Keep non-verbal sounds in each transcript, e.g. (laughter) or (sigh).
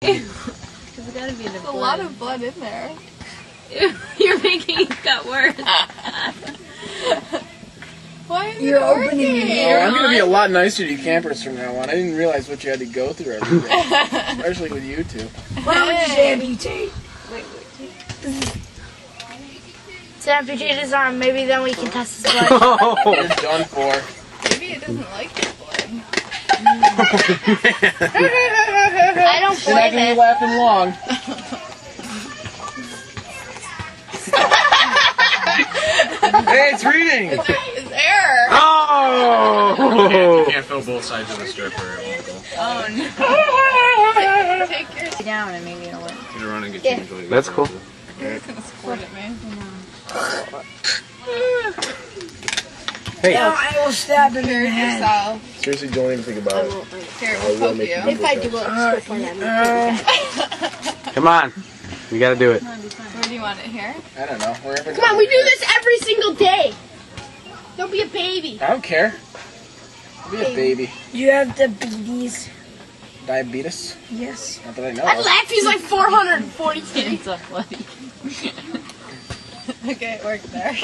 There's gotta be There's a lot of blood in there. (laughs) You're making it cut worse. (laughs) Why is You're it opening working? it. Oh, I'm gonna be a lot nicer to you campers from now on. I didn't realize what you had to go through every day, (laughs) especially with you two. Why don't we just amputate? So amputate his arm. Maybe then we can test his blood. You're done for. Maybe it doesn't like your blood. I don't You're not gonna be laughing long. (laughs) hey, it's reading. It's error. Oh! You can't fill both sides of the strip or it won't go. Oh no. (laughs) Take your Down and maybe it'll work. I'm gonna run and get Yeah. you That's cool. there. It's gonna squirt at me. Hey, Now I will stab him in Hurt the head. yourself. seriously, don't even think about it. Here, I we'll will poke make you. you If I do it, uh, just go for that. Come on. We gotta do it. Where do you want it here? I don't know. Wherever. Come on, we do this every single day. Don't be a baby. I don't care. Be a baby. Do you have diabetes? Diabetes? Yes. Not that I know. That of. laugh He's like 440 It's a bloody. (laughs) Okay, it worked there.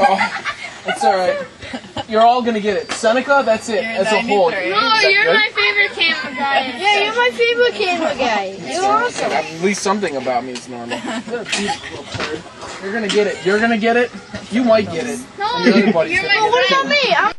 Oh, (laughs) it's alright. You're all gonna get it. Seneca, that's it. You're As a whole. 93. Oh, you're good? my favorite camera guy. Yeah, you're my favorite camera guy. You're awesome. At least something about me is normal. You're a cute little turd. You're gonna get it. You're gonna get it. You might get it. No, And your other buddy's you're my. get What it. about me? I'm